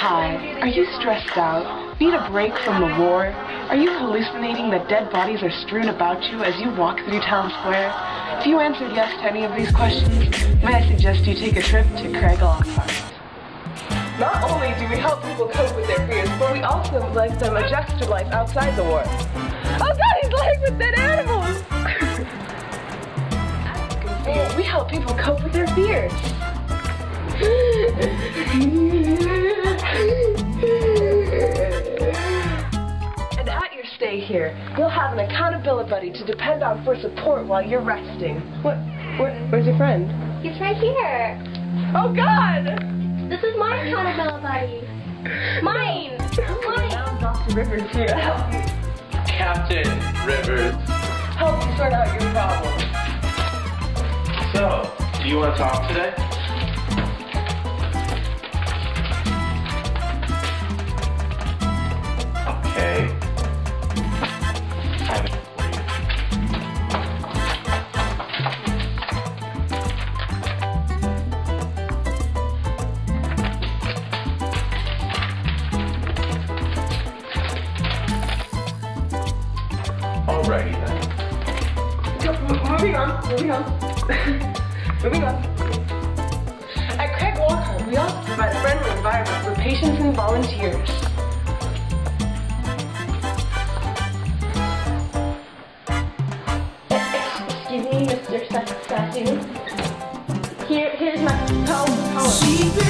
Hi, are you stressed out? Need a break from the war? Are you hallucinating that dead bodies are strewn about you as you walk through town square? If you answered yes to any of these questions, may I suggest you take a trip to Craig. Not only do we help people cope with their fears, but we also let them adjust to life outside the war. Oh God, he's lying with dead animals! we help people cope with their fears. Have an accountability buddy to depend on for support while you're resting. What? Where, where's your friend? He's right here. Oh God! This is my accountability buddy. Mine. Mine. Dr. Rivers here to help you, Captain Rivers. help you sort out your problems. So, do you want to talk today? Moving on, moving on. moving on. At Craiglockhart, we also provide a friendly environment for patients and volunteers. Excuse me, Mr. Saskatoon. Here, here's my poem. poem.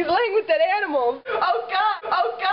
He's laying with that animal. Oh, God. Oh, God.